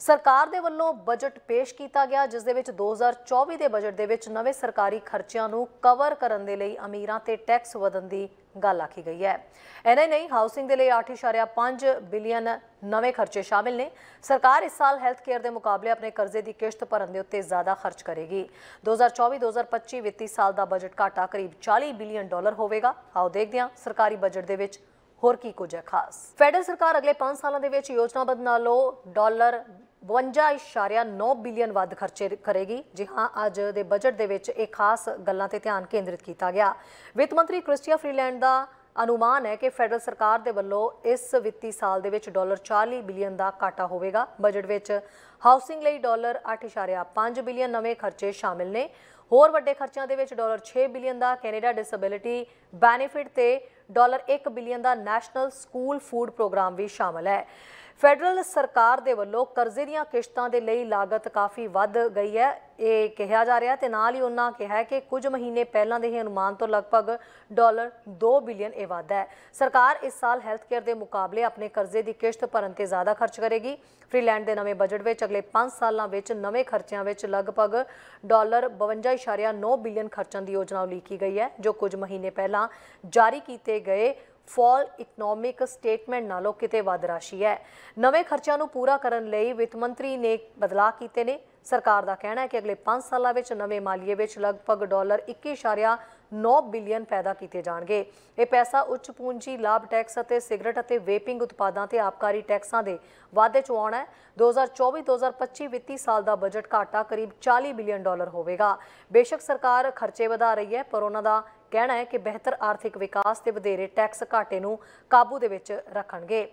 ਸਰਕਾਰ ਦੇ ਵੱਲੋਂ ਬਜਟ ਪੇਸ਼ ਕੀਤਾ ਗਿਆ, ਜਿਸ ਦੇ ਵਿੱਚ 2024 ਦੇ ਬਜਟ ਦੇ ਵਿੱਚ ਨਵੇਂ ਸਰਕਾਰੀ ਖਰਚਿਆਂ ਨੂੰ ਕਵਰ ਕਰਨ ਦੇ ਲਈ ਅਮੀਰਾਂ ਤੇ ਟੈਕਸ ਵਧਣ ਦੀ ਗੱਲ ਆਖੀ ਗਈ ਹੈ। ਐਨਾ ਨਹੀਂ ਹਾਊਸਿੰਗ ਦੇ ਲਈ 8.5 ਬਿਲੀਅਨ ਨਵੇਂ ਖਰਚੇ ਸ਼ਾਮਿਲ ਨੇ। ਸਰਕਾਰ ਇਸ ਸਾਲ ਹੈਲਥ ਕੇਅਰ ਦੇ ਮੁਕਾਬਲੇ ਆਪਣੇ ਕਰਜ਼ੇ ਦੀ ਕਿਸ਼ਤ ਭਰਨ ਦੇ ਉੱਤੇ ਜ਼ਿਆਦਾ ਖਰਚ ਕਰੇਗੀ। 2024-2025 ਵਿੱਤੀ ਸਾਲ ਦਾ ਬਜਟ ਘਾਟਾ ਕਰੀਬ 40 ਬਿਲੀਅਨ ਡਾਲਰ ਹੋਵੇਗਾ। ਆਓ ਦੇਖਦੇ ਹਾਂ ਸਰਕਾਰੀ ਬਜਟ ਦੇ ਵਿੱਚ ਹੋਰ ਕੀ ਕੁਝ ਹੈ ਖਾਸ। ਫੈਡਰਲ ਸਰਕਾਰ ਅਗਲੇ 5 ਸਾਲਾਂ ਦੇ ਵਿੱਚ ਯੋਜਨਾਬੱਧ ਨਾਲੋਂ ਡਾਲਰ 52.9 ਬਿਲੀਅਨ ਵੱਧ ਖਰਚੇ ਕਰੇਗੀ। ਜੀ ਹਾਂ, ਅੱਜ ਦੇ ਬਜਟ ਦੇ ਵਿੱਚ ਇਹ ਖਾਸ ਗੱਲਾਂ ਤੇ ਧਿਆਨ ਕੇਂਦਰਿਤ ਕੀਤਾ ਗਿਆ। ਵਿੱਤ ਮੰਤਰੀ ਕ੍ਰਿਸਟੀਆ ਫਰੀਲੈਂਡ ਦਾ ਅਨੁਮਾਨ ਹੈ ਕਿ ਫੈਡਰਲ ਸਰਕਾਰ ਦੇ ਵੱਲੋਂ ਇਸ ਵਿੱਤੀ ਸਾਲ ਦੇ ਵਿੱਚ ਡਾਲਰ 40 ਬਿਲੀਅਨ ਦਾ ਘਾਟਾ ਹੋਵੇਗਾ। ਬਜਟ ਵਿੱਚ ਹਾਊਸਿੰਗ ਲਈ ਡਾਲਰ 8.5 ਬਿਲੀਅਨ ਨਵੇਂ ਖਰਚੇ ਸ਼ਾਮਿਲ ਨੇ। ਹੋਰ ਵੱਡੇ ਖਰਚਿਆਂ ਦੇ ਵਿੱਚ ਡਾਲਰ 6 ਬਿਲੀਅਨ ਦਾ ਕੈਨੇਡਾ ਡਿਸੇਬਿਲਿਟੀ ਬੈਨੀਫਿਟ ਤੇ ਡਾਲਰ 1 ਬਿਲੀਅਨ ਦਾ ਨੈਸ਼ਨਲ ਸਕੂਲ ਫੂਡ ਪ੍ਰੋਗਰਾਮ ਵੀ ਸ਼ਾਮਲ ਹੈ। ਫੈਡਰਲ ਸਰਕਾਰ ਦੇ ਵੱਲੋਂ ਕਰਜ਼ੇ ਦੀਆਂ ਕਿਸ਼ਤਾਂ ਦੇ ਲਈ ਲਾਗਤ ਕਾਫੀ ਵੱਧ ਗਈ ਹੈ। ਇਹ ਕਿਹਾ ਜਾ ਰਿਹਾ ਤੇ ਨਾਲ ਹੀ ਉਹਨਾਂ ਕਿਹਾ ਕਿ ਕੁਝ ਮਹੀਨੇ ਪਹਿਲਾਂ ਦੇ ਹੀ ਅਨੁਮਾਨ ਤੋਂ ਲਗਭਗ ਡਾਲਰ 2 ਬਿਲੀਅਨ ਇਹ ਵਾਧਾ ਹੈ। ਸਰਕਾਰ ਇਸ ਸਾਲ ਹੈਲਥ ਕੇਅਰ ਦੇ ਮੁਕਾਬਲੇ ਆਪਣੇ ਕਰਜ਼ੇ ਦੀ ਕਿਸ਼ਤ ਭਰਨ ਤੇ ਜ਼ਿਆਦਾ ਖਰਚ ਕਰੇਗੀ। ਫ੍ਰੀਲੈਂਡ ਦੇ ਨਵੇਂ ਬਜਟ ਵਿੱਚ ਅਗਲੇ 5 ਸਾਲਾਂ ਵਿੱਚ ਨਵੇਂ ਖਰਚਿਆਂ ਵਿੱਚ ਲਗਭਗ ਡਾਲਰ 52.9 ਬਿਲੀਅਨ ਖਰਚਣ ਦੀ ਯੋਜਨਾ ਉਲੀਕੀ ਗਈ ਹੈ, ਜੋ ਕੁਝ ਮਹੀਨੇ ਪਹਿਲਾਂ ਜਾਰੀ ਕੀਤੇ ਗਏ ਫਾਲ ਇਕਨੋਮਿਕ ਸਟੇਟਮੈਂਟ ਨਾਲੋਂ ਕਿਤੇ ਵੱਧ ਰਾਸ਼ੀ ਹੈ। ਨਵੇਂ ਖਰਚਿਆਂ ਨੂੰ ਪੂਰਾ ਕਰਨ ਲਈ ਵਿੱਤ ਮੰਤਰੀ ਨੇ ਬਦਲਾਅ ਕੀਤੇ ਨੇ। ਸਰਕਾਰ ਦਾ ਕਹਿਣਾ ਹੈ ਕਿ ਅਗਲੇ 5 ਸਾਲਾਂ ਵਿੱਚ ਨਵੇਂ ਮਾਲੀਏ ਵਿੱਚ ਲਗਭਗ ਡਾਲਰ 21.9 ਬਿਲੀਅਨ ਪੈਦਾ ਕੀਤੇ ਜਾਣਗੇ। ਇਹ ਪੈਸਾ ਉੱਚ ਪੂੰਜੀ, ਲਾਭ ਟੈਕਸ ਅਤੇ ਸਿਗਰਟ ਅਤੇ ਵੇਪਿੰਗ ਉਤਪਾਦਾਂ ਤੇ ਆਬਕਾਰੀ ਟੈਕਸਾਂ ਦੇ ਵਾਧੇ ਚ ਆਉਣਾ ਹੈ। 2024-2025 ਵਿੱਤੀ ਸਾਲ ਦਾ ਬਜਟ ਘਾਟਾ ਕਰੀਬ 40 ਬਿਲੀਅਨ ਡਾਲਰ ਹੋਵੇਗਾ। ਬੇਸ਼ੱਕ ਸਰਕਾਰ ਖਰਚੇ ਵਧਾ ਰਹੀ ਹੈ, ਪਰ ਉਹਨਾਂ ਦਾ ਕਹਿਣਾ ਹੈ ਕਿ ਬਿਹਤਰ ਆਰਥਿਕ ਵਿਕਾਸ ਤੇ ਵਧੇਰੇ ਟੈਕਸ ਘਾਟੇ ਨੂੰ ਕਾਬੂ ਦੇ ਵਿੱਚ ਰੱਖਣਗੇ।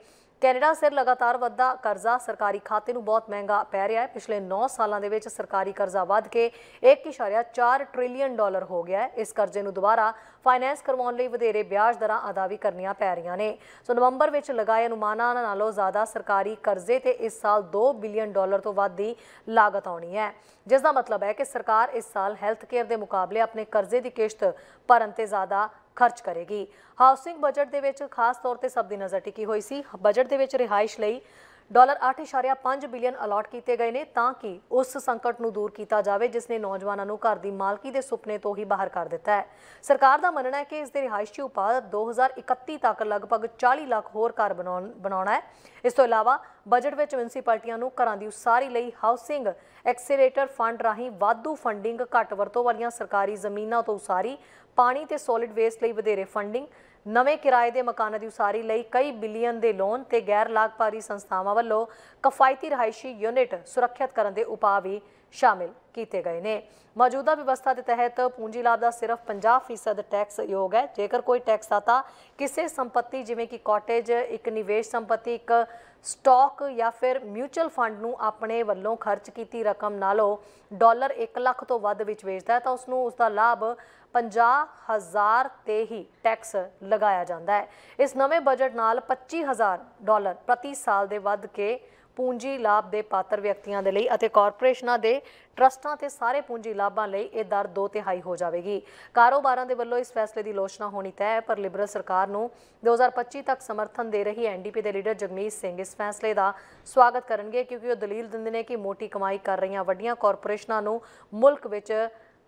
ਕੈਨੇਡਾ ਸਿਰ ਲਗਾਤਾਰ ਵੱਧਦਾ ਕਰਜ਼ਾ ਸਰਕਾਰੀ ਖਾਤੇ ਨੂੰ ਬਹੁਤ ਮਹਿੰਗਾ ਪੈ ਰਿਹਾ ਹੈ। ਪਿਛਲੇ 9 ਸਾਲਾਂ ਦੇ ਵਿੱਚ ਸਰਕਾਰੀ ਕਰਜ਼ਾ ਵੱਧ ਕੇ 1.4 ਟ੍ਰਿਲੀਅਨ ਡਾਲਰ ਹੋ ਗਿਆ ਹੈ। ਇਸ ਕਰਜ਼ੇ ਨੂੰ ਦੁਬਾਰਾ ਫਾਈਨੈਂਸ ਕਰਵਾਉਣ ਲਈ ਵਧੇਰੇ ਵਿਆਜ ਦਰਾਂ ਅਦਾ ਵੀ ਕਰਨੀਆਂ ਪੈ ਰਹੀਆਂ ਨੇ। ਸੋ ਨਵੰਬਰ ਵਿੱਚ ਲਗਾਏ ਅਨੁਮਾਨਾਂ ਨਾਲੋਂ ਜ਼ਿਆਦਾ ਸਰਕਾਰੀ ਕਰਜ਼ੇ ਤੇ ਇਸ ਸਾਲ 2 ਬਿਲੀਅਨ ਡਾਲਰ ਤੋਂ ਵੱਧ ਦੀ ਲਾਗਤ ਆਉਣੀ ਹੈ। ਜਿਸ ਦਾ ਮਤਲਬ ਹੈ ਕਿ ਸਰਕਾਰ ਇਸ ਸਾਲ ਹੈਲਥ ਕੇਅਰ ਦੇ ਮੁਕਾਬਲੇ ਆਪਣੇ ਕਰਜ਼ੇ ਦੀ ਕਿਸ਼ਤ ਭਰਨ ਤੇ ਜ਼ਿਆਦਾ ਖਰਚ ਕਰੇਗੀ। ਹਾਊਸਿੰਗ ਬਜਟ ਦੇ ਵਿੱਚ ਖਾਸ ਤੌਰ ਤੇ ਸਭ ਦੀ ਨਜ਼ਰ ਟਿਕੀ ਹੋਈ ਸੀ। ਬਜਟ ਦੇ ਵਿੱਚ ਰਿਹਾਇਸ਼ ਲਈ ਡਾਲਰ 8.5 ਬਿਲੀਅਨ ਅਲਾਟ ਕੀਤੇ ਗਏ ਨੇ ਤਾਂ ਕਿ ਉਸ ਸੰਕਟ ਨੂੰ ਦੂਰ ਕੀਤਾ ਜਾਵੇ, ਜਿਸ ਨੇ ਨੌਜਵਾਨਾਂ ਨੂੰ ਘਰ ਦੀ ਮਾਲਕੀ ਦੇ ਸੁਪਨੇ ਤੋਂ ਹੀ ਬਾਹਰ ਕਰ ਦਿੱਤਾ ਹੈ। ਸਰਕਾਰ ਦਾ ਮੰਨਣਾ ਹੈ ਕਿ ਇਸ ਦੇ ਰਿਹਾਇਸ਼ੀ ਉਪਾਅ 2031 ਤੱਕ ਲਗਭਗ 40 ਲੱਖ ਹੋਰ ਘਰ ਬਣਾਉਣ, ਬਣਾਉਣਾ ਹੈ। ਇਸ ਤੋਂ ਇਲਾਵਾ ਬਜਟ ਵਿੱਚ ਮਿਊਨਿਸਪੈਲਿਟੀਆਂ ਨੂੰ ਘਰਾਂ ਦੀ ਉਸਾਰੀ ਲਈ ਹਾਊਸਿੰਗ ਐਕਸੀਲਰੇਟਰ ਫੰਡ ਰਾਹੀਂ ਵਾਧੂ ਫੰਡਿੰਗ ਘੱਟ ਵਰਤੋਂ ਵਾਲੀਆਂ ਸਰਕਾਰੀ ਜ਼ਮੀਨਾਂ ਤੋਂ ਉਸਾਰੀ ਪਾਣੀ ਤੇ ਸੋਲਿਡ ਵੇਸਟ ਲਈ ਵਧੇਰੇ ਫੰਡਿੰਗ ਨਵੇਂ ਕਿਰਾਏ ਦੇ ਮਕਾਨਾਂ ਦੀ ਉਸਾਰੀ ਲਈ ਕਈ ਬਿਲੀਅਨ ਦੇ ਲੋਨ ਤੇ ਗੈਰ ਲਾਗਪਾਰੀ ਸੰਸਥਾਵਾਂ ਵੱਲੋਂ ਕਫਾਇਤੀ ਰਹਾਇਸ਼ੀ ਯੂਨਿਟ ਸੁਰੱਖਿਅਤ ਕਰਨ ਦੇ ਉਪਾਅ ਵੀ ਸ਼ਾਮਿਲ ਕੀਤੇ ਗਏ ਨੇ। ਮੌਜੂਦਾ ਵਿਵਸਥਾ ਦੇ ਤਹਿਤ ਪੂੰਜੀ ਲਾਭ ਦਾ ਸਿਰਫ 50% ਟੈਕਸ ਯੋਗ ਹੈ। ਜੇਕਰ ਕੋਈ ਟੈਕਸ ਆਤਾ ਕਿਸੇ ਸੰਪਤੀ, ਜਿਵੇਂ ਕਿ ਕਾਟੇਜ ਇੱਕ ਨਿਵੇਸ਼ ਸੰਪਤੀ, ਇੱਕ ਸਟਾਕ ਜਾਂ ਫਿਰ ਮਿਊਚੁਅਲ ਫੰਡ ਨੂੰ ਆਪਣੇ ਵੱਲੋਂ ਖਰਚ ਕੀਤੀ ਰਕਮ ਨਾਲੋਂ ਡਾਲਰ 1 ਲੱਖ ਤੋਂ ਵੱਧ ਵਿੱਚ ਵੇਚਦਾ ਹੈ, ਤਾਂ ਉਸ ਨੂੰ ਉਸ ਦਾ ਲਾਭ 50000 ਤੇ ਹੀ ਟੈਕਸ ਲਗਾਇਆ ਜਾਂਦਾ ਹੈ। ਇਸ ਨਵੇਂ ਬਜਟ ਨਾਲ 25000 ਡਾਲਰ ਪ੍ਰਤੀ ਸਾਲ ਦੇ ਵੱਧ ਕੇ ਪੂੰਜੀ ਲਾਭ ਦੇ ਪਾਤਰ ਵਿਅਕਤੀਆਂ ਦੇ ਲਈ ਅਤੇ ਕਾਰਪੋਰੇਸ਼ਨਾਂ ਦੇ ਟਰਸਟਾਂ ਤੇ ਸਾਰੇ ਪੂੰਜੀ ਲਾਭਾਂ ਲਈ ਇਹ ਦਰ ਦੋ ਤਿਹਾਈ ਹੋ ਜਾਵੇਗੀ। ਕਾਰੋਬਾਰਾਂ ਦੇ ਵੱਲੋਂ ਇਸ ਫੈਸਲੇ ਦੀ ਆਲੋਚਨਾ ਹੋਣੀ ਤੈਅ ਹੈ, ਪਰ ਲਿਬਰਲ ਸਰਕਾਰ ਨੂੰ 2025 ਤੱਕ ਸਮਰਥਨ ਦੇ ਰਹੀ ਐਨਡੀਪੀ ਦੇ ਲੀਡਰ ਜਗਮੀਤ ਸਿੰਘ ਇਸ ਫੈਸਲੇ ਦਾ ਸਵਾਗਤ ਕਰਨਗੇ, ਕਿਉਂਕਿ ਉਹ ਦਲੀਲ ਦਿੰਦੇ ਨੇ ਕਿ ਮੋਟੀ ਕਮਾਈ ਕਰ ਰਹੀਆਂ ਵੱਡੀਆਂ ਕਾਰਪੋਰੇਸ਼ਨਾਂ ਨੂੰ ਮੁਲਕ ਵਿੱਚ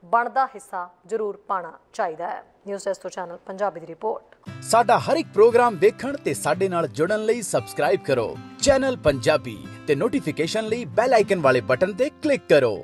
ਬਣਦਾ ਹਿੱਸਾ ਜ਼ਰੂਰ ਪਾਣਾ ਚਾਹੀਦਾ ਹੈ। ਨਿਊਜ਼ ਡੈਸਕ ਤੋਂ ਚੈਨਲ ਪੰਜਾਬੀ ਦੀ ਰਿਪੋਰਟ ਸਾਡਾ ਹਰ ਇੱਕ ਪ੍ਰੋਗਰਾਮ ਦੇਖਣ ਤੇ ਸਾਡੇ ਨਾਲ ਜੁੜਨ ਲਈ ਸਬਸਕ੍ਰਾਈਬ ਕਰੋ। ਚੈਨਲ ਪੰਜਾਬੀ ਤੇ ਨੋਟੀਫਿਕੇਸ਼ਨ ਲਈ ਬੈਲ ਆਈਕਨ ਵਾਲੇ ਬਟਨ ਤੇ ਕਲਿੱਕ ਕਰੋ।